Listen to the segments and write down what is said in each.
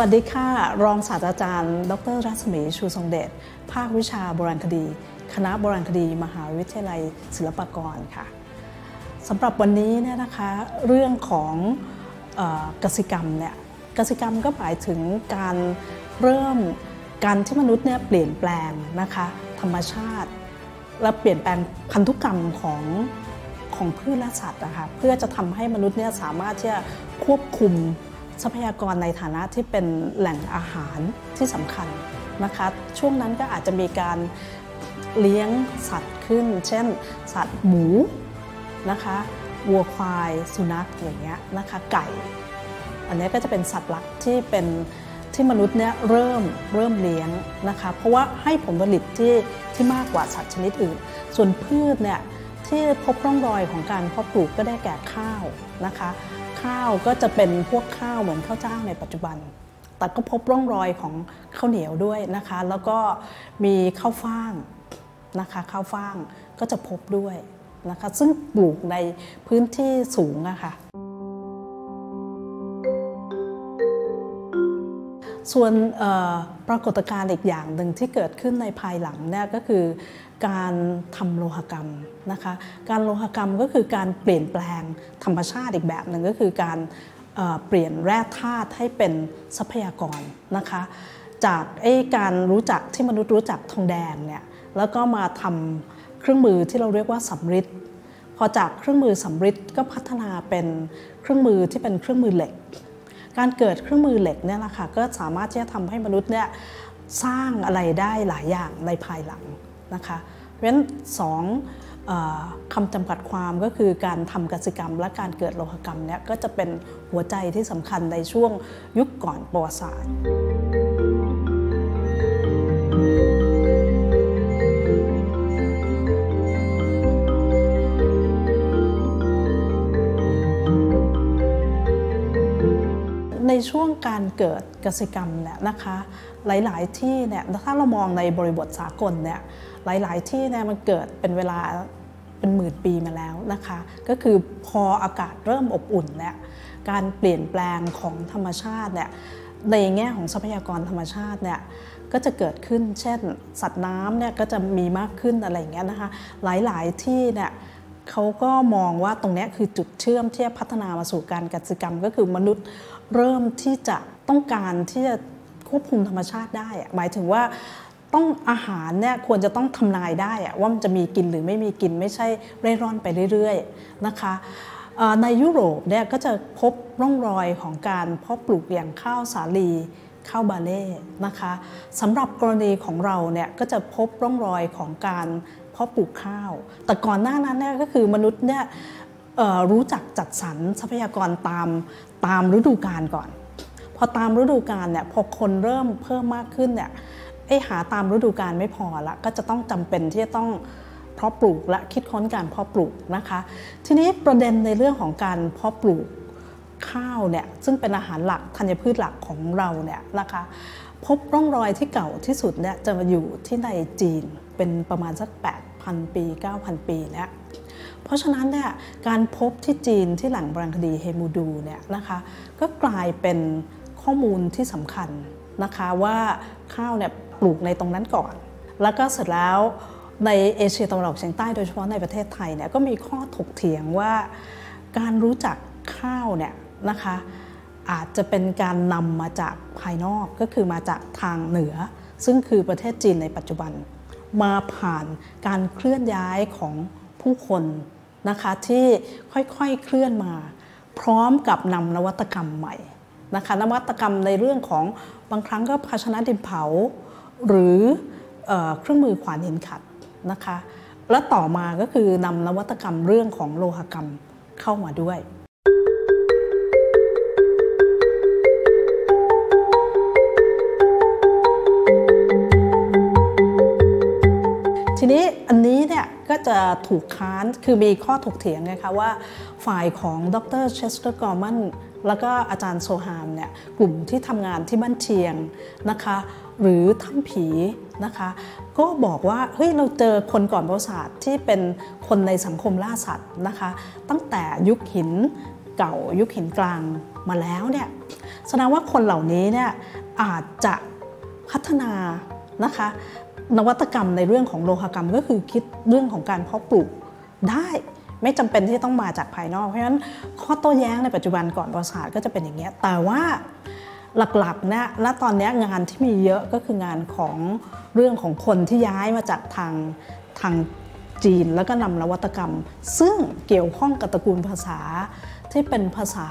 วัสดีค่ะ รองศาสตราจารย์ ดรรัศมีชูทรงเดช ภาควิชาโบราณคดี คณะโบราณคดี มหาวิทยาลัยศิลปากรค่ะสำหรับวันนี้เนี่ยนะคะเรื่องของอกสิกรรมเนี่ยกสิกรรมก็หมายถึงการเริ่มการที่มนุษย์เนี่ยเปลี่ยนแปลงนะคะธรรมชาติ และเปลี่ยนแปลงพันธุกรรมของของพืชและสัตว์นะคะเพื่อจะทำให้มนุษย์เนี่ยสามารถที่จะควบคุม ทรัพยากรในฐานะที่เป็นแหล่งอาหารที่สำคัญนะคะช่วงนั้นก็อาจจะมีการเลี้ยงสัตว์ขึ้น เช่น สัตว์หมูนะคะวัวควายสุนัขอย่างเงี้ยนะคะไก่ อันนี้ก็จะเป็นสัตว์หลักที่เป็นที่มนุษย์เนี่ยเริ่มเริ่มเลี้ยงนะคะเพราะว่าให้ผลผลิตที่ที่มากกว่าสัตว์ชนิดอื่น ส่วนพืชเนี่ยที่พบร่องรอยของการเพาะปลูกก็ได้แก่ข้าวนะคะ ข้าวก็จะเป็นพวกข้าวเหมือนข้าวเจ้าในปัจจุบัน แต่ก็พบร่องรอยของข้าวเหนียวด้วยนะคะ แล้วก็มีข้าวฟ่างนะคะข้าวฟ่างก็จะพบด้วยนะคะซึ่งปลูกในพื้นที่สูงอะคะ่ะส่วนปรากฏการณ์อีกอย่างหนึ่งที่เกิดขึ้นในภายหลังเนี่ยก็คือ การทำโลหกรรมนะคะการโลหกรรมก็คือการเปลี่ยนแปลงธรรมชาติอีกแบบหนึ่งก็คือการเปลี่ยนแร่ธาตุให้เป็นทรัพยากรนะคะจากการรู้จักที่มนุษย์รู้จักทองแดงเนี่ยแล้วก็มาทำเครื่องมือที่เราเรียกว่าสำริดพอจากเครื่องมือสำริดก็พัฒนาเป็นเครื่องมือที่เป็นเครื่องมือเหล็ก การเกิดเครื่องมือเหล็กเนี่ยแหละค่ะก็สามารถที่จะทำให้มนุษย์เนี่ยสร้างอะไรได้หลายอย่างในภายหลัง นะคะเพราะฉะนั้นสองคำจำกัดความก็คือการทำกสิกรรมและการเกิดโลหกรรมเนี่ยก็จะเป็นหัวใจที่สำคัญในช่วงยุคก่อนประวัติศาสตร์ ช่วงการเกิดกสิกรรมเนี่ยนะคะหลาย ๆ ที่เนี่ยถ้าเรามองในบริบทสากลเนี่ยหลาย ๆ ที่เนี่ยมันเกิดเป็นเวลาเป็นหมื่นปีมาแล้วนะคะ ก็คือพออากาศเริ่มอบอุ่นเนี่ยการเปลี่ยนแปลงของธรรมชาติเนี่ยในแง่ของทรัพยากรธรรมชาติเนี่ยก็จะเกิดขึ้น เช่น สัตว์น้ำเนี่ยก็จะมีมากขึ้นอะไรอย่างเงี้ยนะคะ หลาย ๆ ที่เนี่ยเขาก็มองว่าตรงนี้คือจุดเชื่อมที่พัฒนามาสู่การกิจกรรม ก็คือมนุษย์ เริ่มที่จะต้องการที่จะควบคุมธรรมชาติได้หมายถึงว่าต้องอาหารเนี่ยควรจะต้องทำนายได้ว่ามันจะมีกินหรือไม่มีกินไม่ใช่เร่ร่อนไปเรื่อยๆนะคะในยุโรปเนี่ยก็จะพบร่องรอยของการเพาะปลูกอย่างข้าวสาลีข้าวบาเล่นะคะสำหรับกรณีของเราเนี่ยก็จะพบร่องรอยของการเพาะปลูกข้าว แต่ก่อนหน้านั้นเนี่ยก็คือมนุษย์เนี่ยรู้จักจัดสรรทรัพยากรตาม ตามฤดูกาลก่อน พอตามฤดูกาลเนี่ยพอคนเริ่มเพิ่มมากขึ้นเนี่ยไอ้หาตามฤดูกาลไม่พอละก็จะต้องจำเป็นที่จะต้องเพาะปลูกและคิดค้นการเพาะปลูกนะคะ ทีนี้ประเด็นในเรื่องของการเพาะปลูกข้าวเนี่ยซึ่งเป็นอาหารหลักธัญพืชหลักของเราเนี่ยนะคะพบร่องรอยที่เก่าที่สุดเนี่ยจะมาอยู่ที่ในจีนเป็นประมาณสัก 8,000 ปี 9,000 ปีแล้ว เพราะฉะนั้นเนี่ยการพบที่จีนที่หลังบรังคดีเฮมูดูเนี่ยนะคะก็กลายเป็นข้อมูลที่สำคัญนะคะว่าข้าวเนี่ยปลูกในตรงนั้นก่อน แล้วก็เสร็จแล้วในเอเชียตะวันออกเฉียงใต้โดยเฉพาะในประเทศไทยเนี่ยก็มีข้อถกเถียงว่าการรู้จักข้าวเนี่ยนะคะอาจจะเป็นการนำมาจากภายนอกก็คือมาจากทางเหนือ ซึ่งคือประเทศจีนในปัจจุบัน มาผ่านการเคลื่อนย้ายของผู้คน นะคะที่ค่อยๆเคลื่อนมา พร้อมกับนำนวัตกรรมใหม่นะคะนวัตกรรมในเรื่องของบางครั้งก็ภาชนะดินเผา หรือเครื่องมือขวานหินขัดนะคะและต่อมาก็คือนำนวัตกรรมเรื่องของโลหกรรมเข้ามาด้วยทีนี้อันนี้เนี่ย ก็จะถูกค้าน คือมีข้อถกเถียงนะคะว่าฝ่ายของดรเชสเตอร์กอร์มันแล้วก็อาจารย์โซลไฮม์เนี่ยกลุ่มที่ทำงานที่บ้านเชียงนะคะหรือถ้ำผีนะคะก็บอกว่าเฮ้ยเราเจอคนก่อนประวัติศาสตร์ที่เป็นคนในสังคมล่าสัตว์นะคะตั้งแต่ยุคหินเก่ายุคหินกลางมาแล้วเนี่ยแสดงว่าคนเหล่านี้เนี่ยอาจจะพัฒนานะคะ นวัตกรรมในเรื่องของโลหกรรมก็คือคิดเรื่องของการเพาะปลูกได้ไม่จำเป็นที่ต้องมาจากภายนอก เพราะฉะนั้นข้อโต้แย้งในปัจจุบันก่อนประวัติศาสตร์ก็จะเป็นอย่างนี้แต่ว่าหลักๆนะณตอนนี้งานที่มีเยอะก็คืองานของเรื่องของคนที่ย้ายมาจากทางทางจีนแล้วก็นำนวัตกรรม ซึ่งเกี่ยวข้องกับตระกูลภาษาที่เป็นภาษา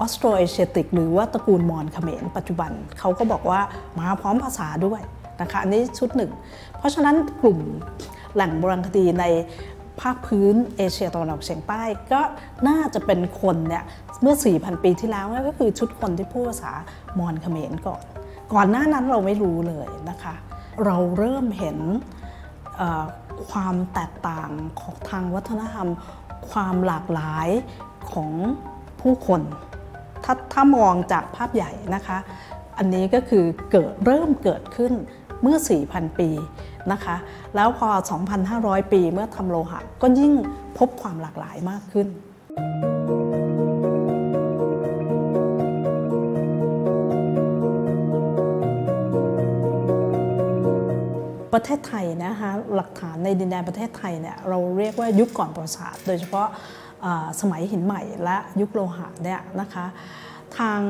ออสโตรเอเชียติก หรือว่าตระกูลมอญเขมรปัจจุบันเขาก็บอกว่ามาพร้อมภาษาด้วย นะคะอันนี้ชุดหนึ่ง เพราะฉะนั้นกลุ่มแหล่งโบราณคดีในภาคพื้นเอเชียตะวันออกเฉียงใต้ก็น่าจะเป็นคนเนี่ยเมื่อ 4,000 ปีที่แล้วก็คือชุดคนที่พูดภาษามอญเขมรก่อน ก่อนหน้านั้นเราไม่รู้เลยนะคะ เราเริ่มเห็นความแตกต่างของทางวัฒนธรรม ความหลากหลายของผู้คนถ้าถ้ามองจากภาพใหญ่นะคะ อันนี้ก็คือเกิดเริ่มเกิดขึ้น เมื่อ 4,000 ปีนะคะ แล้วพอ 2,500 ปีเมื่อทำโลหะ ก็ยิ่งพบความหลากหลายมากขึ้นประเทศไทยนะคะหลักฐานในดินแดนประเทศไทยเนี่ยเราเรียกว่ายุคก่อนประวัติศาสตร์ โดยเฉพาะสมัยหินใหม่และยุคโลหะเนี่ยนะคะ ทาง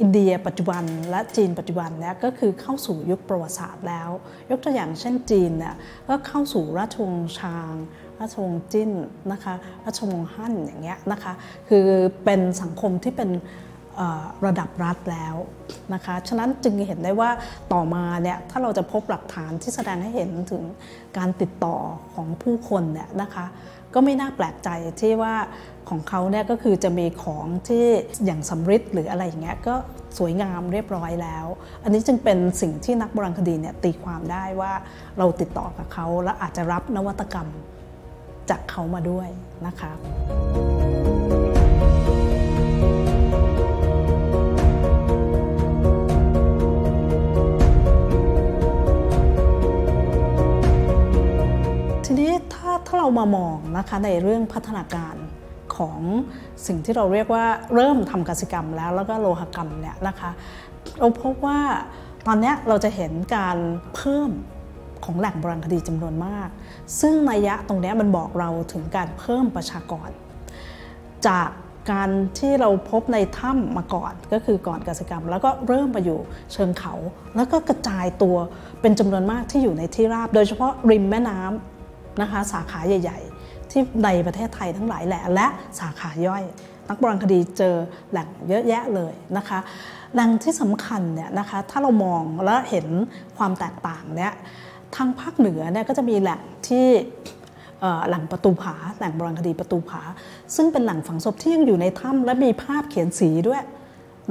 อินเดียปัจจุบันและจีนปัจจุบันเนี่ยก็คือเข้าสู่ยุคประวัติศาสตร์แล้ว ยกตัวอย่างเช่นจีนเนี่ยก็เข้าสู่ราชวงศ์ชาง ราชวงศ์จิ้นนะคะราชวงศ์ฮั่นอย่างเงี้ยนะคะคือเป็นสังคมที่เป็นระดับรัฐแล้วนะคะฉะนั้นจึงเห็นได้ว่าต่อมาเนี่ยถ้าเราจะพบหลักฐานที่แสดงให้เห็นถึงการติดต่อของผู้คนเนี่ยนะคะ ก็ไม่น่าแปลกใจที่ว่าของเขาเนี่ยก็คือจะมีของที่อย่างสำริดหรืออะไรอย่างเงี้ยก็สวยงามเรียบร้อยแล้ว อันนี้จึงเป็นสิ่งที่นักโบราณคดีเนี่ยตีความได้ว่าเราติดต่อกับเขาและอาจจะรับนวัตกรรมจากเขามาด้วยนะคะ ถ้าเรามามองนะคะในเรื่องพัฒนาการของสิ่งที่เราเรียกว่าเริ่มทำกสิกรรมแล้ว แล้วก็โลหกรรมเนี่ยนะคะเราพบว่าตอนนี้เราจะเห็นการเพิ่มของแหล่งโบราณคดีจำนวนมาก ซึ่งนัยยะตรงนี้มันบอกเราถึงการเพิ่มประชากร จากการที่เราพบในถ้ำมาก่อนก็คือก่อนกสิกรรม แล้วก็เริ่มมาอยู่เชิงเขา แล้วก็กระจายตัวเป็นจำนวนมากที่อยู่ในที่ราบ โดยเฉพาะริมแม่น้ำ นะคะสาขาใหญ่ ๆ ที่ในประเทศไทยทั้งหลายแหละและสาขาย่อย นักโบราณคดีเจอแหล่งเยอะแยะเลยนะคะแหล่งที่สำคัญเนี่ยนะคะถ้าเรามองแล้วเห็นความแตกต่างเนี่ยทางภาคเหนือเนี่ยก็จะมีแหล่งที่หล่งประตูผาแหล่งโบราณคดีประตูผา ซึ่งเป็นหล่งฝังศพที่ยังอยู่ในถ้ำและมีภาพเขียนสีด้วย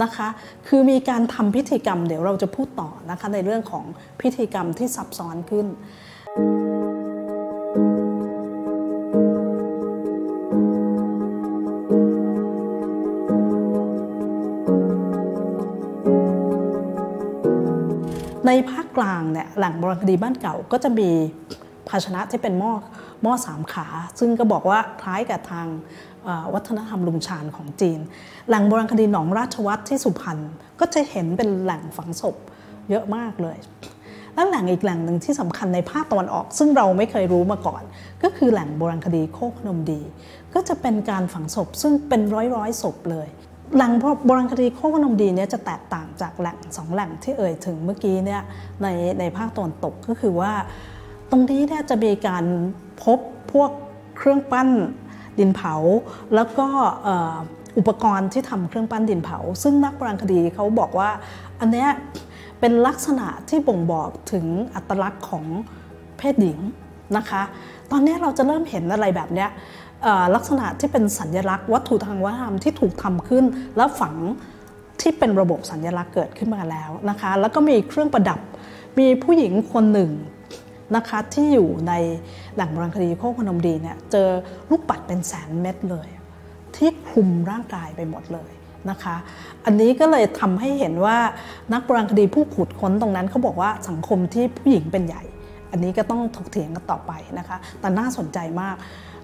นะคะ คือมีการทำพิธีกรรมเดี๋ยวเราจะพูดต่อนะคะในเรื่องของพิธีกรรมที่ซับซ้อนขึ้น ในภาคกลางเนี่ยแหล่งโบราณคดีบ้านเก่าก็จะมีภาชนะที่เป็นหม้อหม้อสามขา ซึ่งก็บอกว่าคล้ายกับทางวัฒนธรรมลุงชานของจีนแหล่งโบราณคดีหนองราชวัตรที่สุพรรณก็จะเห็นเป็นแหล่งฝังศพเยอะมากเลยและแหล่งอีกแหล่งหนึ่งที่สำคัญในภาคตะวันออก ซึ่งเราไม่เคยรู้มาก่อน ก็คือแหล่งโบราณคดีโคกนมดี ก็จะเป็นการฝังศพซึ่งเป็นร้อยร้อยศพเลย แหล่งโบราณคดีโคกนมดีเนี่ยจะแตกต่างจากแหล่งสองแหล่งที่เอ่ยถึงเมื่อกี้เนี่ยในในภาคตะวันตกก็คือว่า ตรงนี้เนี่ยจะมีการพบพวกเครื่องปั้นดินเผา แล้วก็อุปกรณ์ที่ทำเครื่องปั้นดินเผา ซึ่งนักโบราณคดีเขาบอกว่า อันเนี้ยเป็นลักษณะที่บ่งบอกถึงอัตลักษณ์ของเพศหญิงนะคะ ตอนนี้เราจะเริ่มเห็นอะไรแบบเนี้ย ลักษณะที่เป็นสัญลักษณ์วัตถุทางวัฒนธรรมที่ถูกทำขึ้น แล้วฝังที่เป็นระบบสัญลักษณ์เกิดขึ้นมาแล้วนะคะ แล้วก็มีเครื่องประดับ มีผู้หญิงคนหนึ่งนะคะที่อยู่ในแหล่งบราณคดีโคกพนมดีเนี่ยเจอลูกปัดเป็นแสนเม็ดเลย ที่คลุมร่างกายไปหมดเลยนะคะ อันนี้ก็เลยทำให้เห็นว่านักโบราณคดีผู้ขุดค้นตรงนั้นเขาบอกว่าสังคมที่ผู้หญิงเป็นใหญ่ อันนี้ก็ต้องถกเถียงกันต่อไปนะคะ แต่น่าสนใจมาก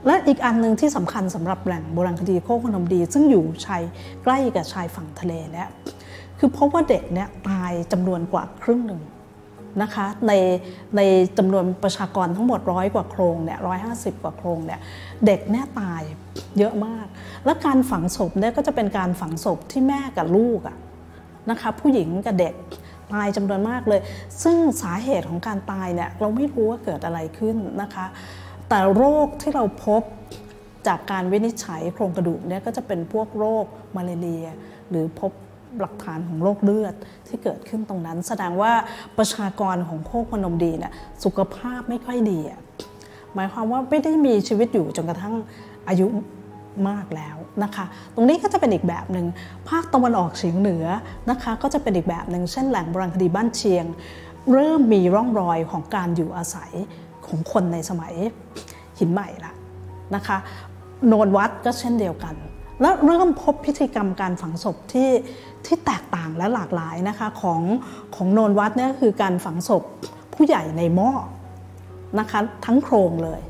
และอีกอันหนึ่งที่สำคัญสำหรับแหล่งโบราณคดีโคกพนมดี ซึ่งอยู่ชายใกล้กับชายฝั่งทะเลเนี่ยคือพบว่าเด็กเนี่ยตายจำนวนกว่าครึ่งหนึ่งนะคะในในจำนวนประชากรทั้งหมดร้อยกว่าโครงเนี่ยร้อยห้าสิบกว่าโครงเนี่ยเด็กเนี่ยตายเยอะมาก และการฝังศพเนี่ยก็จะเป็นการฝังศพที่แม่กับลูกอะนะคะผู้หญิงกับเด็กตายจำนวนมากเลย ซึ่งสาเหตุของการตายเนี่ยเราไม่รู้ว่าเกิดอะไรขึ้นนะคะ แต่โรคที่เราพบจากการวินิจฉัยโครงกระดูกเนี่ยก็จะเป็นพวกโรคมาเรีย หรือพบหลักฐานของโรคเลือดที่เกิดขึ้นตรงนั้น แสดงว่าประชากรของโคกพนมดีเนี่ยสุขภาพไม่ค่อยดีหมายความว่าไม่ได้มีชีวิตอยู่จนกระทั่งอายุมากแล้วนะคะ ตรงนี้ก็จะเป็นอีกแบบหนึ่งภาคตะวันออกเฉียงเหนือนะคะ ก็จะเป็นอีกแบบหนึ่งเช่นแหล่งโบราณคดีบ้านเชียง เริ่มมีร่องรอยของการอยู่อาศัย ของคนในสมัยหินใหม่ละนะคะโนนวัดก็เช่นเดียวกัน แล้วเริ่มพบพิธีกรรมการฝังศพที่ที่แตกต่างและหลากหลายนะคะของของโนนวัดเนี่ยคือการฝังศพผู้ใหญ่ในหม้อนะคะทั้งโครงเลย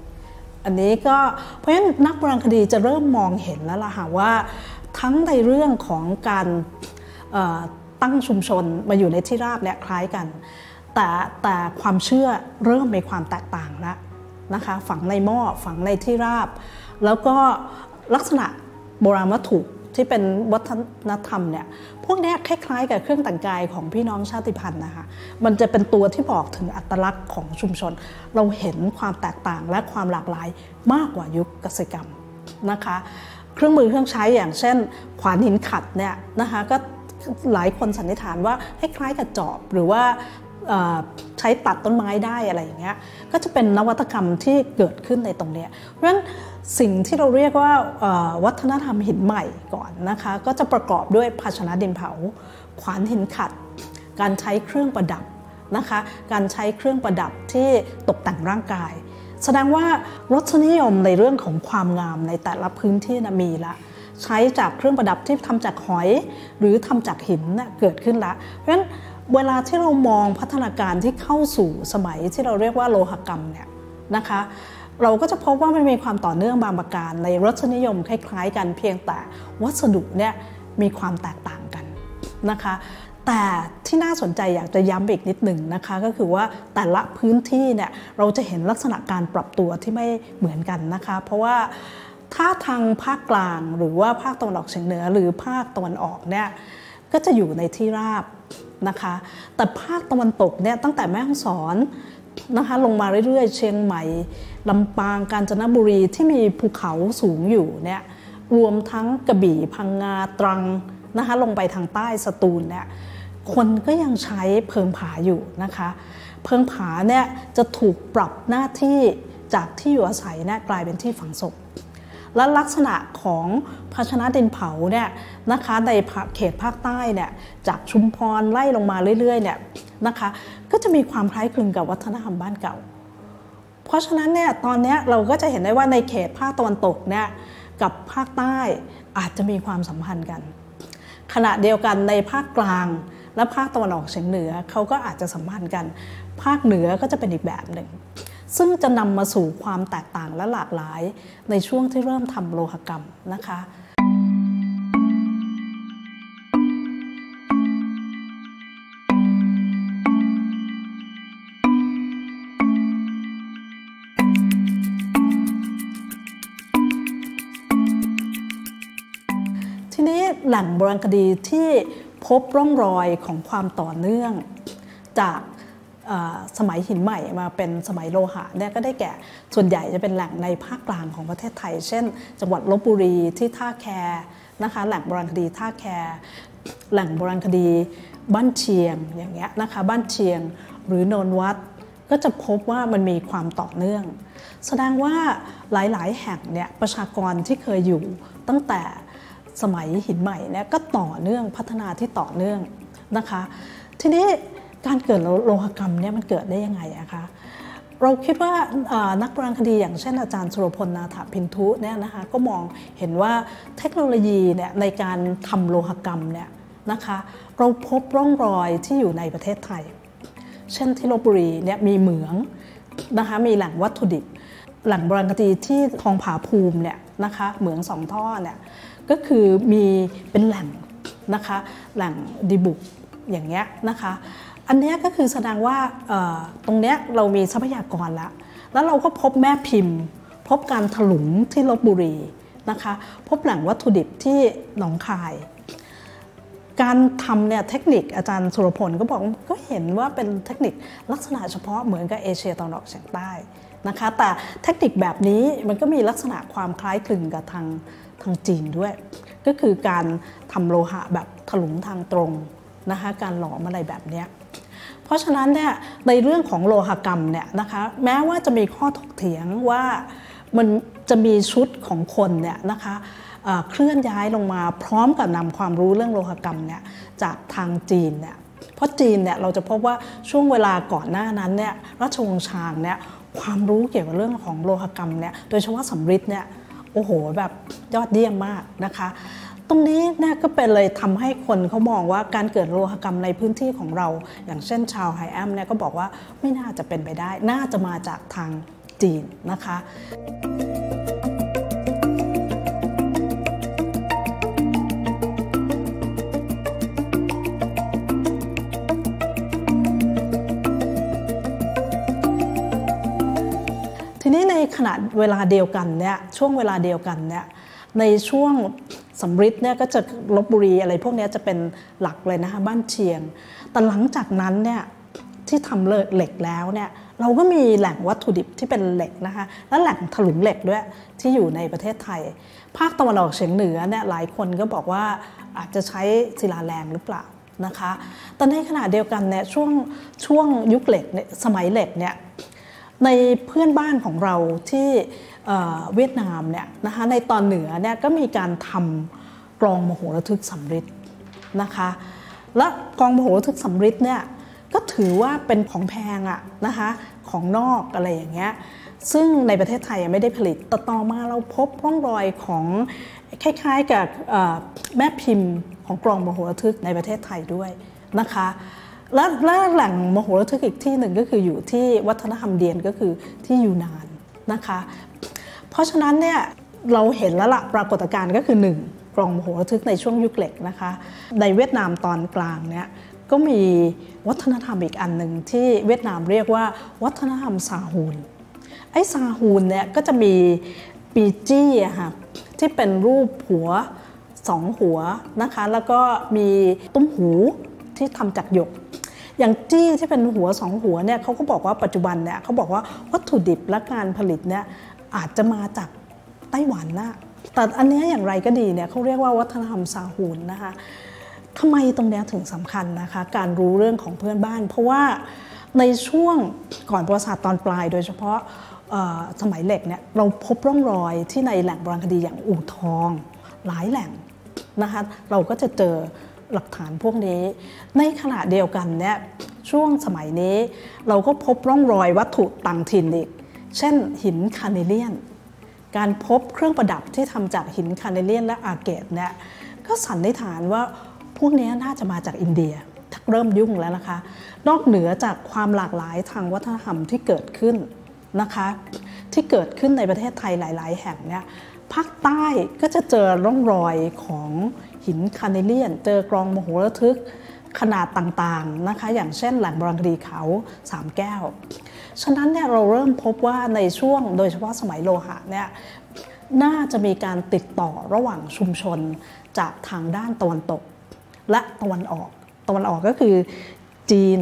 อันนี้ก็เพราะฉะนั้นนักโบราณคดีจะเริ่มมองเห็นแล้วล่ะค่ะว่าทั้งในเรื่องของการตั้งชุมชนมาอยู่ในที่ราบเนี่ยคล้ายกัน แต่แต่ความเชื่อเริ่มมีความแตกต่างแล้วนะคะฝังในหม้อฝังในที่ราบ แล้วก็ลักษณะโบราณวัตถุที่เป็นวัฒนธรรมเนี่ยพวกนี้คล้ายๆกับเครื่องแต่งกายของพี่น้องชาติพันธุ์นะคะมันจะเป็นตัวที่บอกถึงอัตลักษณ์ของชุมชน เราเห็นความแตกต่างและความหลากหลายมากกว่ายุคเกสิกรรมนะคะเครื่องมือเครื่องใช้อย่างเช่น ขวานหินขัดเนี่ยนะคะก็หลายคนสันนิษฐานว่าคล้ายๆกับจอบ หรือว่า ใช้ตัดต้นไม้ได้อะไรอย่างเงี้ยก็จะเป็นนวัตกรรมที่เกิดขึ้นในตรงเนี้ยเพราะฉะนั้นสิ่งที่เราเรียกว่าวัฒนธรรมหินใหม่ก่อนนะคะ ก็จะประกอบด้วยภาชนะดินเผา ขวานหินขัด การใช้เครื่องประดับนะคะ การใช้เครื่องประดับที่ตกแต่งร่างกาย แสดงว่ารสนิยมในเรื่องของความงามในแต่ละพื้นที่นะมีละใช้จากเครื่องประดับที่ทำจากหอย หรือทำจากหินนะเกิดขึ้นละเพราะฉะนั้น เวลาที่เรามองพัฒนาการที่เข้าสู่สมัยที่เราเรียกว่าโลหกรรมเนี่ยนะคะเราก็จะพบว่ามันมีความต่อเนื่องบางประการในรสนิยมคล้ายๆ กันเพียงแต่วัสดุเนี่ยมีความแตกต่างกันนะคะแต่ที่น่าสนใจอยากจะย้ำอีกนิดหนึ่งนะคะก็คือว่าแต่ละพื้นที่เนี่ยเราจะเห็นลักษณะการปรับตัวที่ไม่เหมือนกันนะคะเพราะว่าถ้าทางภาคกลางหรือว่าภาคตะวันออกเฉียงเหนือหรือภาคตะวันออกเนี่ยก็จะอยู่ในที่ราบ นะคะ แต่ภาคตะวันตกเนี่ยตั้งแต่แม่ฮ่องสอนนะคะลงมาเรื่อยๆ เชียงใหม่ลำปางกาญจนบุรีที่มีภูเขาสูงอยู่เนี่ยรวมทั้งกระบี่พังงาตรังนะคะลงไปทางใต้สตูลเนี่ยคนก็ยังใช้เพิงผาอยู่นะคะ เพิงผาเนี่ยจะถูกปรับหน้าที่จากที่อยู่อาศัยเนี่ยกลายเป็นที่ฝังศพ และลักษณะของภาชนะดินเผาเนี่ยนะคะในเขตภาคใต้เนี่ยจากชุมพรไล่ลงมาเรื่อยๆเนี่ยนะคะก็จะมีความคล้ายคลึงกับวัฒนธรรมบ้านเก่า เพราะฉะนั้นเนี่ยตอนนี้เราก็จะเห็นได้ว่าในเขตภาคตะวันตกเนี่ยกับภาคใต้อาจจะมีความสัมพันธ์กัน ขณะเดียวกันในภาคกลางและภาคตะวันออกเฉียงเหนือเขาก็อาจจะสัมพันธ์กัน ภาคเหนือก็จะเป็นอีกแบบหนึ่ง ซึ่งจะนำมาสู่ความแตกต่างและหลากหลาย ในช่วงที่เริ่มทำโลหกรรมนะคะทีนี้แหล่งโบราณคดีที่พบร่องรอยของความต่อเนื่อง จาก สมัยหินใหม่มาเป็นสมัยโลหะเนี่ยก็ได้แก่ส่วนใหญ่จะเป็นแหล่งในภาคกลางของประเทศไทย เช่น จังหวัดลบบุรีที่ท่าแคนะคะแหล่งโบราณคดีท่าแคแหล่งโบราณคดีบ้านเชียงอย่างเงี้ยนะคะบ้านเชียงหรือโนนวัดก็จะพบว่ามันมีความต่อเนื่อง แสดงว่าหลายๆ แห่งเนี่ยประชากรที่เคยอยู่ตั้งแต่สมัยหินใหม่เนี่ยก็ต่อเนื่องพัฒนาที่ต่อเนื่องนะคะ ทีนี้ การเกิดโลหกรรมเนี่ยมันเกิดได้ยังไงอะคะเราคิดว่านักโบราณคดีอย่างเช่นอาจารย์สุรพลนาถพินทุเนี่ยนะคะก็มองเห็นว่าเทคโนโลยีเนี่ยในการทำโลหกรรมเนี่ยนะคะเราพบร่องรอยที่อยู่ในประเทศไทย เช่นที่ลบบุรีเนี่ยมีเหมืองนะคะมีแหล่งวัตถุดิบ แหล่งโบราณคดีที่ทองผาภูมิเนี่ยนะคะเหมืองสองท่อเนี่ยก็คือมีเป็นแหล่งนะคะแหล่งดีบุกอย่างเงี้ยนะคะ อันนี้ก็คือแสดงว่าตรงเนี้ยเรามีทรัพยากรแล้ว แล้วเราก็พบแม่พิมพ์ พบการถลุงที่ลบบุรีนะคะ พบแหล่งวัตถุดิบที่หนองคาย การทำเนี่ยเทคนิคอาจารย์สุรพลก็บอกก็เห็นว่าเป็นเทคนิคลักษณะเฉพาะเหมือนกับเอเชียตะวันออกเฉียงใต้นะคะ แต่เทคนิคแบบนี้มันก็มีลักษณะความคล้ายคลึงกับทางทางจีนด้วย ก็คือการทำโลหะแบบถลุงทางตรงนะคะ การหลอมอะไรแบบนี้ เพราะฉะนั้นเนี่ยในเรื่องของโลหกรรมเนี่ยนะคะแม้ว่าจะมีข้อถกเถียงว่ามันจะมีชุดของคนเนี่ยนะคะเคลื่อนย้ายลงมาพร้อมกับนำความรู้เรื่องโลหกรรมเนี่ยจากทางจีนเนี่ยเพราะจีนเนี่ยเราจะพบว่าช่วงเวลาก่อนหน้านั้นเนี่ยราชวงศ์ชางเนี่ยความรู้เกี่ยวกับเรื่องของโลหกรรมเนี่ยโดยเฉพาะสำริดเนี่ยโอ้โหแบบยอดเยี่ยมมากนะคะ รงนี้เนี่ยก็เป็นเลยทำให้คนเขามองว่าการเกิดโลหกรรมในพื้นที่ของเรา อย่างเช่นชาวไฮแอมเนี่ยก็บอกว่าไม่น่าจะเป็นไปได้ น่าจะมาจากทางจีนนะคะทีนี้ในขณะเวลาเดียวกันเนี่ยช่วงเวลาเดียวกันเนี่ยในช่วง สำริดเนี่ยก็จะลบบุรีอะไรพวกนี้จะเป็นหลักเลยนะคะบ้านเชียง แต่หลังจากนั้นเนี่ยที่ทำเหล็กแล้วเนี่ยเราก็มีแหล่งวัตถุดิบที่เป็นเหล็กนะคะและแหล่งถลุงเหล็กด้วยที่อยู่ในประเทศไทย ภาคตะวันออกเฉียงเหนือเนี่ยหลายคนก็บอกว่าอาจจะใช้ศิลาแรงหรือเปล่านะคะแต่ในขณะเดียวกันเนี่ยช่วงช่วงยุคเหล็กเนี่ยสมัยเหล็กเนี่ยในเพื่อนบ้านของเราที่ เวียดนามเนี่ยนะคะในตอนเหนือเนี่ยก็มีการทำกรองมโหระทึกสำริดนะคะและกรองมโหระทึกสำริดเนี่ยก็ถือว่าเป็นของแพงอะนะคะของนอกอะไรอย่างเงี้ยซึ่งในประเทศไทยไม่ได้ผลิตต่ต่อมาเราพบร่องรอยของคล้ายๆกับแม่พิมพ์ของกรองมโหระทึกในประเทศไทยด้วยนะคะและแหล่งมโหระทึกอีกที่หนึ่งก็คืออยู่ที่วัฒนธรรมเดียนก็คือที่ยูนาน นะคะ เพราะฉะนั้นเนี่ยเราเห็นแล้วละปรากฏการณ์ก็คือหนึ่งกรองโหระทึกในช่วงยุคเหล็กนะคะ ในเวียดนามตอนกลางเนี่ยก็มีวัฒนธรรมอีกอันหนึ่งที่เวียดนามเรียกว่าวัฒนธรรมซาฮูนไอ้ซาฮูนเนี่ยก็จะมีปีจี้ค่ะที่เป็นรูปหัวสองหัวนะคะ แล้วก็มีตุ้มหูที่ทำจากหยก อย่างจี้ที่เป็นหัวสองหัวเนี่ยเขาก็บอกว่าปัจจุบันเนี่ยเขาบอกว่าวัตถุดิบและการผลิตเนี่ยอาจจะมาจากไต้หวันนะแต่อันนี้อย่างไรก็ดีเนี่ยเขาเรียกว่าวัฒนธรรมซาฮูนนะคะทำไมตรงนี้ถึงสำคัญนะคะ การรู้เรื่องของเพื่อนบ้าน เพราะว่าในช่วงก่อนประวัติศาสตร์ตอนปลายโดยเฉพาะสมัยเหล็กเนี่ยเราพบร่องรอยที่ในแหล่งโบราณคดีอย่างอู่ทอง หลายแหล่งนะคะเราก็จะเจอ หลักฐานพวกนี้ ในขณะเดียวกันเนี่ยช่วงสมัยนี้ เราก็พบร่องรอยวัตถุต่างถิ่นอีก เช่นหินคาเนเลียน การพบเครื่องประดับที่ทำจากหินคาเนเลียนและอาเกตเนี่ยก็สันนิษฐานว่าพวกนี้น่าจะมาจากอินเดียเริ่มยุ่งแล้วนะคะ นอกเหนือจากความหลากหลายทางวัฒนธรรมที่เกิดขึ้นนะคะ ที่เกิดขึ้นในประเทศไทยหลาย ๆ แห่งเนี่ยภาคใต้ก็จะเจอร่องรอยของ หินคาเนเลียน เจอกรองมโหระทึกขนาดต่างๆนะคะอย่างเช่นแหล่งบราณคดีเขาสามแก้ว ฉะนั้นเนี่ยเราเริ่มพบว่าในช่วงโดยเฉพาะสมัยโลหะเนี่ยน่าจะมีการติดต่อระหว่างชุมชนจากทางด้านตะวันตก และตะวันออก ตะวันออกก็คือจีน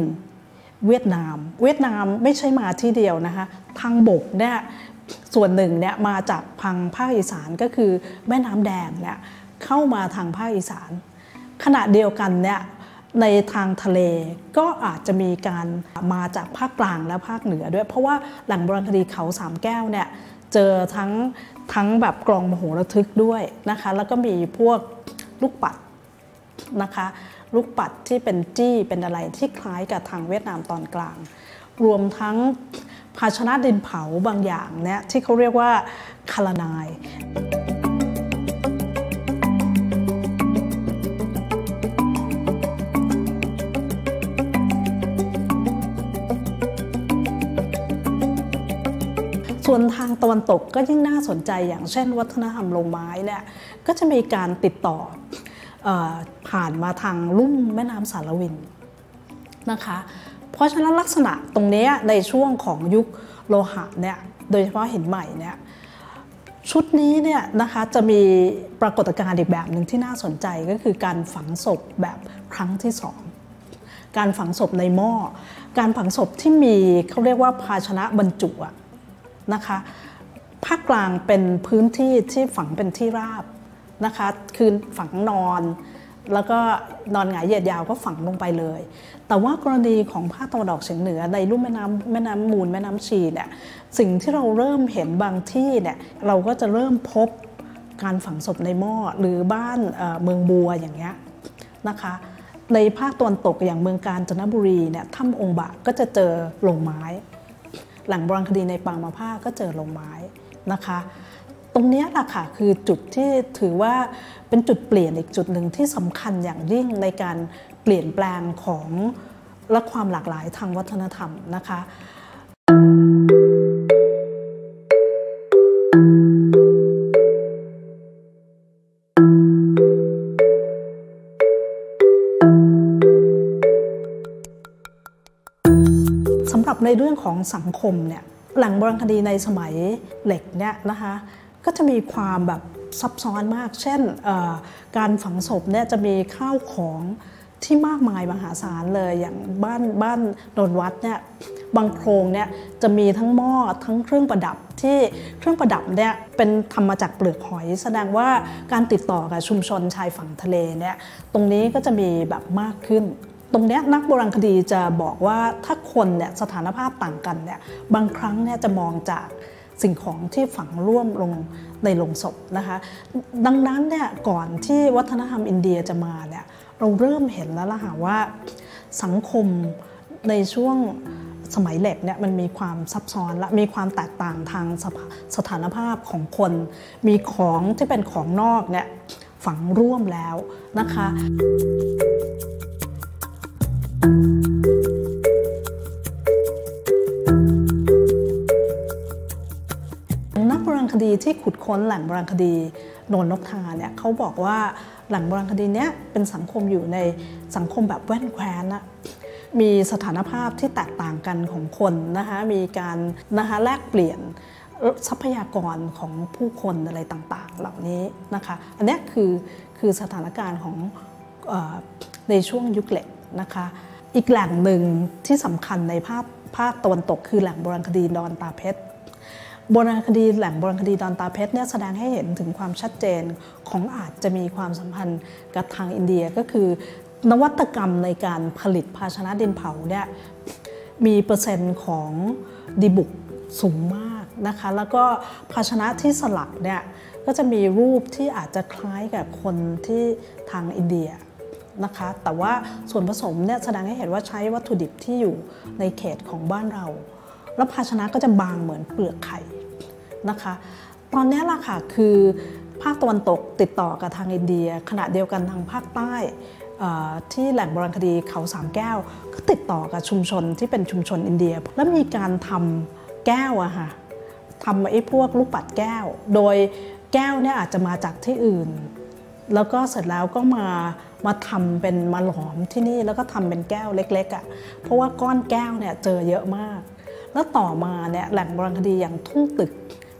เวียดนาม เวียดนามไม่ใช่มาที่เดียวนะคะทางบกเนี่ยส่วนหนึ่งเนี่ยมาจากพังภาคอีสานก็คือแม่น้ำแดงเนี่ย เข้ามาทางภาคอีสาน ขณะเดียวกันเนี่ยในทางทะเลก็อาจจะมีการมาจากภาคกลางและภาคเหนือด้วย เพราะว่าหลังโบราณคดีเขาสามแก้วเนี่ยเจอทั้งทั้งแบบกรองมโหระทึกด้วยนะคะ แล้วก็มีพวกลูกปัดนะคะ ลูกปัดที่เป็นจี้เป็นอะไรที่คล้ายกับทางเวียดนามตอนกลาง รวมทั้งภาชนะดินเผาบางอย่างเนี่ยที่เขาเรียกว่าคาลานาย ส่วนทางตะวันตกก็ยิ่งน่าสนใจอย่างเช่น วัฒนธรรมลงไม้เนี่ยก็จะมีการติดต่อผ่านมาทางลุ่มแม่น้ำสารวินนะคะเพราะฉะนั้นลักษณะตรงนี้ในช่วงของยุคโลหะเนี่ยโดยเฉพาะหินใหม่เนี่ยชุดนี้เนี่ยนะคะจะมีปรากฏการณ์อีกแบบหนึ่งที่น่าสนใจก็คือการฝังศพแบบครั้งที่สองการฝังศพในหม้อ การฝังศพที่มีเขาเรียกว่าภาชนะบรรจุ นะคะภาคกลางเป็นพื้นที่ที่ฝังเป็นที่ราบนะคะคือฝังนอน แล้วก็นอนหงายเหยียดยาวก็ฝังลงไปเลย แต่ว่ากรณีของภาคตะวันออกเฉียงเหนือในลุ่มแม่น้ำแม่น้ำมูลแม่น้ำชีเนี่ยสิ่งที่เราเริ่มเห็นบางที่เนี่ยเราก็จะเริ่มพบการฝังศพในหม้อหรือบ้านเมืองบัวอย่างเงี้ยนะคะในภาคตะวันตกอย่างเมืองกาญจนบุรีเนี่ยถ้ำองค์บะก็จะเจอลงไม้ หลังโบราณคดีในปางมาผ้าก็เจอลงไม้นะคะ ตรงนี้แหละค่ะคือจุดที่ถือว่าเป็นจุดเปลี่ยนอีกจุดหนึ่งที่สำคัญอย่างยิ่งในการเปลี่ยนแปลงของและความหลากหลายทางวัฒนธรรมนะคะสำ ในเรื่องของสังคมเนี่ยแหล่งโบราณคดีในสมัยเหล็กเนี่ยนะคะก็จะมีความแบบซับซ้อนมาก เช่นการฝังศพเนี่ยจะมีข้าวของที่มากมายมหาศาลเลยอย่างบ้านบ้านโดนวัดเนี่ยบางโครงเนี่ยจะมีทั้งหม้อทั้งเครื่องประดับที่เครื่องประดับเนี่ยเป็นทำมาจากเปลือกหอย แสดงว่าการติดต่อกับชุมชนชายฝั่งทะเลเนี่ยตรงนี้ก็จะมีแบบมากขึ้น ตรงนี้นักโบราณคดีจะบอกว่าถ้าคนเนี่ยสถานภาพต่างกันเนี่ยบางครั้งเนี่ยจะมองจากสิ่งของที่ฝังร่วมลงในลงศพนะคะ ดังนั้นเนี่ยก่อนที่วัฒนธรรมอินเดียจะมาเนี่ยเราเริ่มเห็นแล้วล่ะค่ะว่าสังคมในช่วงสมัยเหล็กเนี่ยมันมีความซับซ้อนและมีความแตกต่างทางสสถานภาพของคน มีของที่เป็นของนอกเนี่ยฝังร่วมแล้วนะคะ นักโบราณคดีที่ขุดค้นแหล่งโบราณคดีโนนนกทาเนี่ยเขาบอกว่าแหล่งโบราณคดีเนี้ยเป็นสังคมอยู่ในสังคมแบบแว่นแคว้นอะมีสถานภาพที่แตกต่างกันของคนนะคะมีการนะคะแลกเปลี่ยนทรัพยากรของผู้คนอะไรต่างๆ เหล่านี้นะคะอันนี้คือคือสถานการณ์ของอในช่วงยุคเหล็กนะคะ อีกแหล่งหนึ่งที่สำคัญในภาคภาคตะวันตกคือแหล่งโบราณคดีดอนตาเพชรโบราณคดีแหล่งโบราณคดีดอนตาเพชรเนี่ยแสดงให้เห็นถึงความชัดเจนของอาจจะมีความสัมพันธ์กับทางอินเดียก็คือนวัตกรรมในการผลิตภาชนะดินเผาเนี่ยมีเปอร์เซ็นต์ของดีบุกสูงมากนะคะแล้วก็ภาชนะที่สลักเนี่ยก็จะมีรูปที่อาจจะคล้ายกับคนที่ทางอินเดีย นะคะ แต่ว่าส่วนผสมเนี่ยแสดงให้เห็นว่าใช้วัตถุดิบที่อยู่ในเขตของบ้านเรา แล้วภาชนะก็จะบางเหมือนเปลือกไข่นะคะ ตอนนี้ล่ะค่ะคือภาคตะวันตกติดต่อกับทางอินเดีย ขณะเดียวกันทางภาคใต้ที่แหล่งโบราณคดีเขาสามแก้ว ก็ติดต่อกับชุมชนที่เป็นชุมชนอินเดีย แล้วมีการทำแก้วอะค่ะทำไอ้พวกลูกปัดแก้ว โดยแก้วเนี่ยอาจจะมาจากที่อื่น แล้วก็เสร็จแล้วก็มามาทำเป็นมาหลอมที่นี่แล้วก็ทำเป็นแก้วเล็กๆอะ่ะเพราะว่าก้อนแก้วเนี่ยเจอเยอะมาก แล้วต่อมาเนี่ยแหล่งโบราณคดีอย่างทุ่งตึก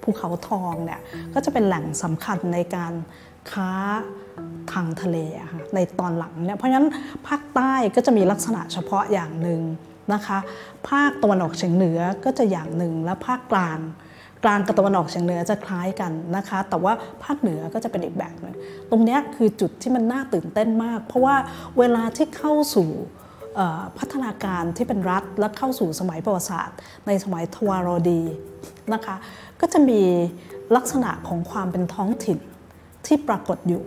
ภูเขาทองเนี่ยก็จะเป็นแหล่งสำคัญในการค้าทางทะเลค่ะในตอนหลังเนี่ยเพราะฉะนั้นภาคใต้ก็จะมีลักษณะเฉพาะอย่างหนึ่งนะคะ ภาคตะวันออกเฉียงเหนือก็จะอย่างหนึ่งและภาคกลาง กลางกับตะวันออกเฉียงเหนือจะคล้ายกันนะคะ แต่ว่าภาคเหนือก็จะเป็นอีกแบบหนึ่งตรงนี้คือจุดที่มันน่าตื่นเต้นมาก เพราะว่าเวลาที่เข้าสู่พัฒนาการที่เป็นรัฐและเข้าสู่สมัยประวัติศาสตร์ ในสมัยทวารดีนะคะ ก็จะมีลักษณะของความเป็นท้องถิ่นที่ปรากฏอยู่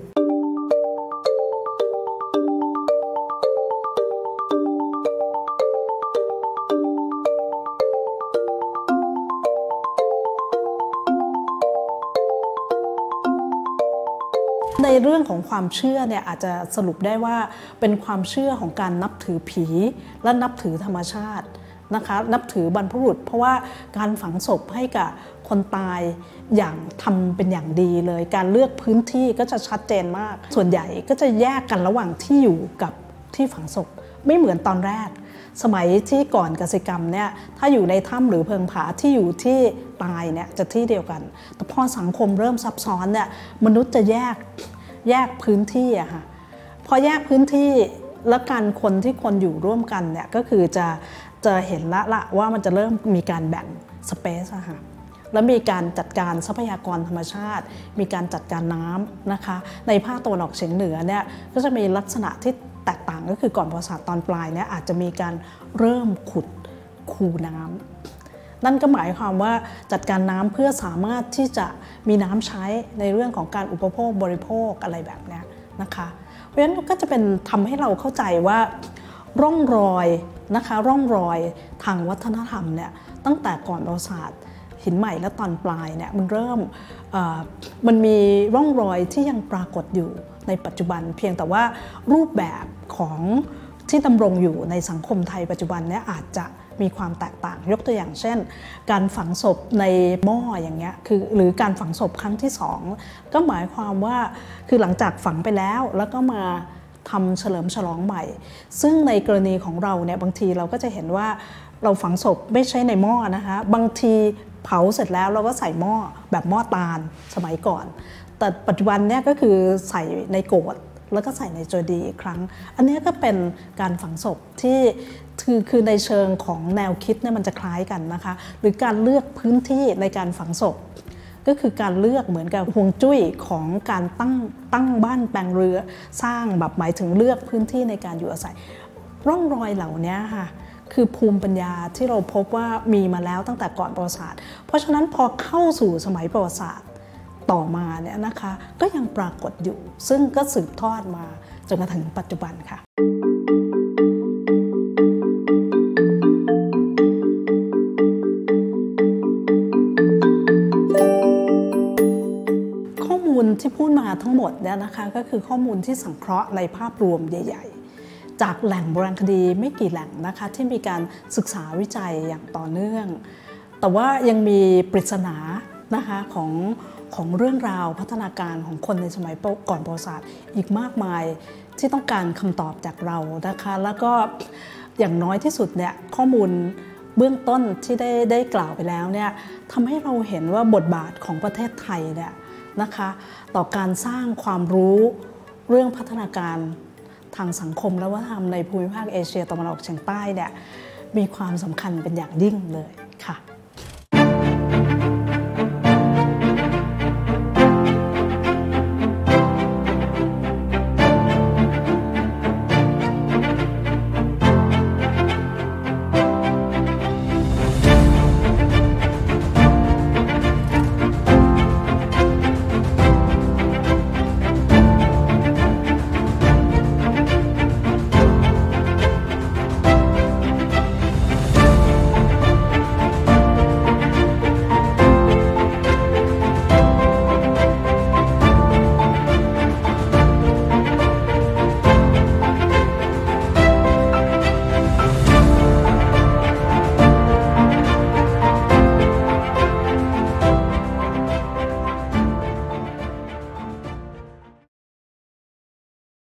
เรื่องของความเชื่อเนี่ยอาจจะสรุปได้ว่าเป็นความเชื่อของการนับถือผีและนับถือธรรมชาตินะคะนับถือบรรพบุรุษ เพราะว่าการฝังศพให้กับคนตายอย่างทำเป็นอย่างดีเลย การเลือกพื้นที่ก็จะชัดเจนมาก ส่วนใหญ่ก็จะแยกกันระหว่างที่อยู่กับที่ฝังศพไม่เหมือนตอนแรก สมัยที่ก่อนกสิกรรมเนี่ยถ้าอยู่ในถ้ำหรือเพิงผาที่อยู่ที่ตายเนี่ยจะที่เดียวกัน แต่พอสังคมเริ่มซับซ้อนเนี่ยมนุษย์จะแยก แยกพื้นที่อะค่ะพอแยกพื้นที่แล้วการคนที่คนอยู่ร่วมกันเนี่ยก็คือจะจะเห็นละละว่ามันจะเริ่มมีการแบ่งสเปซอะค่ะแล้วมีการจัดการทรัพยากรธรรมชาติ มีการจัดการน้ำนะคะ ในภาคตะวันออกเฉียงเหนือเนี่ยก็จะมีลักษณะที่แตกต่างก็คือก่อนประวัติศาสตร์ตอนปลายเนี่ยอาจจะมีการเริ่มขุดคูน้ำ นั่นก็หมายความว่าจัดการน้ำเพื่อสามารถที่จะมีน้ำใช้ในเรื่องของการอุปโภคบริโภคอะไรแบบนี้นะคะ เพราะฉะนั้นก็จะเป็นทำให้เราเข้าใจว่าร่องรอยนะคะร่องรอยทางวัฒนธรรมเนี่ยตั้งแต่ก่อนประวัติศาสตร์หินใหม่และตอนปลายเนี่ยมันเริ่มมันมีร่องรอยที่ยังปรากฏอยู่ในปัจจุบัน เพียงแต่ว่ารูปแบบของที่ดำรงอยู่ในสังคมไทยปัจจุบันเนี่ยอาจจะ มีความแตกต่าง ยกตัวอย่างเช่น การฝังศพในหม้ออย่างเงี้ยคือหรือการฝังศพครั้งที่สองก็หมายความว่าคือหลังจากฝังไปแล้วแล้วก็มาทำเฉลิมฉลองใหม่ ซึ่งในกรณีของเราเนี่ยบางทีเราก็จะเห็นว่าเราฝังศพไม่ใช่ในหม้อนะคะบางทีเผาเสร็จแล้วเราก็ใส่หม้อแบบหม้อตาลสมัยก่อน แต่ปัจจุบันเนี่ยก็คือใส่ในโกดแล้วก็ใส่ในโจดีอีกครั้ง อันนี้ก็เป็นการฝังศพที่ คือคือในเชิงของแนวคิดเนี่ยมันจะคล้ายกันนะคะ หรือการเลือกพื้นที่ในการฝังศพ ก็คือการเลือกเหมือนกับห่วงจุ้ยของการตั้งตั้งบ้านแปลงเรือ สร้างแบบหมายถึงเลือกพื้นที่ในการอยู่อาศัย ร่องรอยเหล่านี้ค่ะคือภูมิปัญญาที่เราพบว่ามีมาแล้วตั้งแต่ก่อนประวัติศาสตร์ เพราะฉะนั้นพอเข้าสู่สมัยประวัติศาสตร์ต่อมาเนี่ยนะคะ ก็ยังปรากฏอยู่ ซึ่งก็สืบทอดมาจนกระทั่งปัจจุบันค่ะ ที่พูดมาทั้งหมดเนี่ยนะคะก็คือข้อมูลที่สังเคราะห์ในภาพรวมใหญ่ ๆ จากแหล่งโบราณคดีไม่กี่แหล่งนะคะที่มีการศึกษาวิจัยอย่างต่อเนื่อง แต่ว่ายังมีปริศนานะคะของของเรื่องราวพัฒนาการของคนในสมัยก่อนประวัติศาสตร์อีกมากมายที่ต้องการคำตอบจากเรานะคะแล้วก็อย่างน้อยที่สุดเนี่ยข้อมูลเบื้องต้นที่ได้ได้กล่าวไปแล้วเนี่ยทำให้เราเห็นว่าบทบาทของประเทศไทยเนี่ย นะคะ ต่อการสร้างความรู้เรื่องพัฒนาการทางสังคมและวัฒนธรรมในภูมิภาคเอเชียตะวันออกเฉียงใต้เนี่ยมีความสำคัญเป็นอย่างยิ่งเลยค่ะ